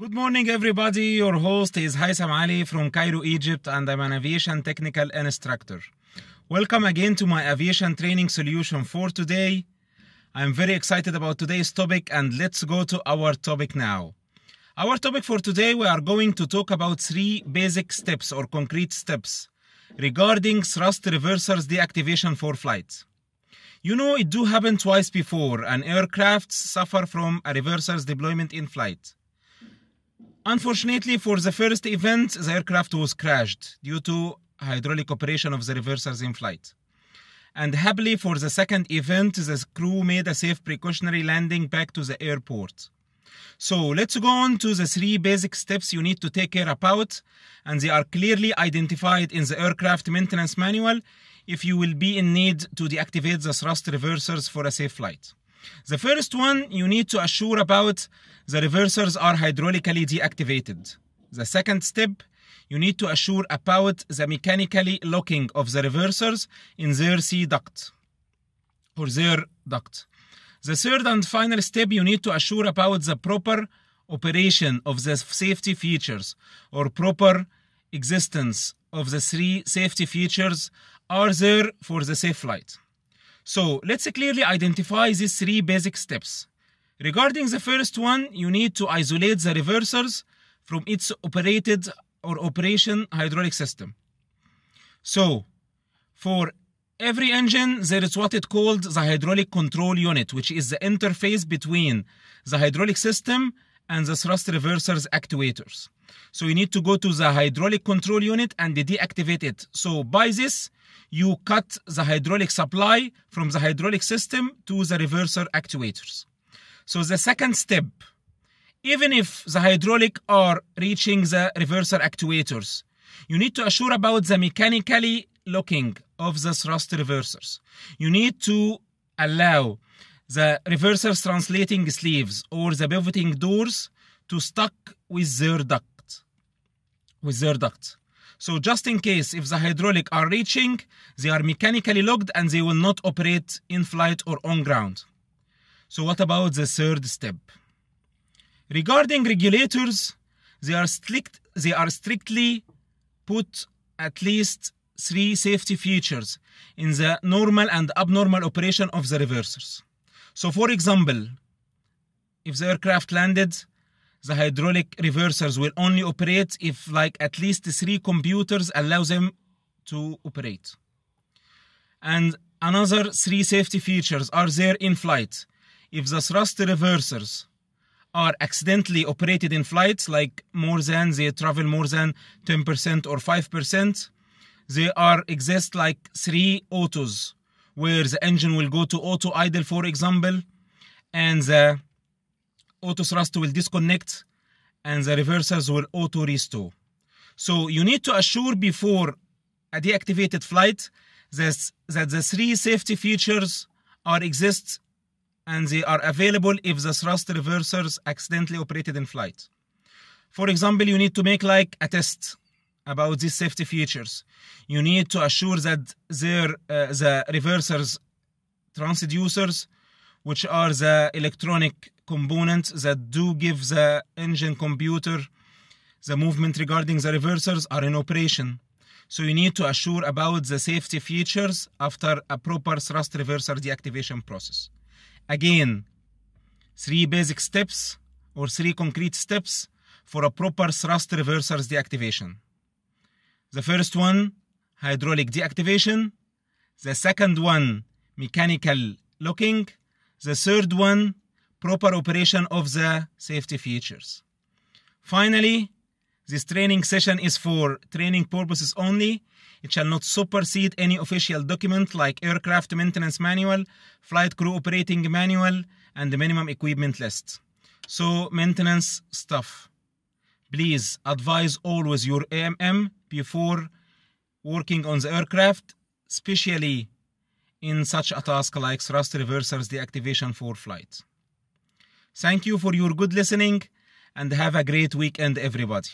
Good morning, everybody. Your host is Haitham Ali from Cairo, Egypt, and I'm an aviation technical instructor. Welcome again to my aviation training solution for today. I'm very excited about today's topic, and let's go to our topic now. Our topic for today, we are going to talk about three basic steps or concrete steps regarding thrust reversers deactivation for flight. You know, it do happen twice before. and aircraft suffer from a reversers deployment in flight. Unfortunately, for the first event, the aircraft was crashed due to hydraulic operation of the reversers in flight. And happily, for the second event, the crew made a safe precautionary landing back to the airport. So let's go on to the three basic steps you need to take care about, and they are clearly identified in the aircraft maintenance manual if you will be in need to deactivate the thrust reversers for a safe flight. The first one, you need to assure about the reversers are hydraulically deactivated. The second step, you need to assure about the mechanically locking of the reversers in their C duct or their duct. The third and final step, you need to assure about the proper operation of the safety features or proper existence of the three safety features are there for the safe flight. So let's clearly identify these three basic steps. Regarding the first one, you need to isolate the reversers from its operated or operation hydraulic system. So for every engine, there is what it called the hydraulic control unit, which is the interface between the hydraulic system and the thrust reversers actuators. So you need to go to the hydraulic control unit and deactivate it. So by this, you cut the hydraulic supply from the hydraulic system to the reverser actuators. So the second step, even if the hydraulic are reaching the reverser actuators, you need to assure about the mechanically locking of the thrust reversers. You need to allow the reversers translating sleeves or the pivoting doors to stuck with their duct. With their duct. So just in case if the hydraulic are reaching, they are mechanically locked and they will not operate in flight or on ground. So what about the third step? Regarding regulators, they are strict they are strictly put at least three safety features in the normal and abnormal operation of the reversers. So for example, if the aircraft landed, the hydraulic reversers will only operate if like at least three computers allow them to operate. And another three safety features are there in flight. If the thrust reversers are accidentally operated in flight, like more than they travel more than 10% or 5%, they are exist like three autos where the engine will go to auto idle, for example, and the auto thrust will disconnect and the reversers will auto restore. So you need to assure before a deactivated flight that, that the three safety features are exist and they are available if the thrust reversers accidentally operated in flight. For example, you need to make like a test about these safety features. You need to assure that their, uh, the reversers transducers, which are the electronic components that do give the engine computer the movement regarding the reversers are in operation. So you need to assure about the safety features after a proper thrust reverser deactivation process. Again, three basic steps or three concrete steps for a proper thrust reversers deactivation. The first one, hydraulic deactivation. The second one, mechanical locking. The third one, proper operation of the safety features. Finally, this training session is for training purposes only. It shall not supersede any official document like aircraft maintenance manual, flight crew operating manual, and the minimum equipment list. So, maintenance stuff. Please advise always your AMM before working on the aircraft, especially in such a task like thrust reversers deactivation for flight. Thank you for your good listening and have a great weekend, everybody.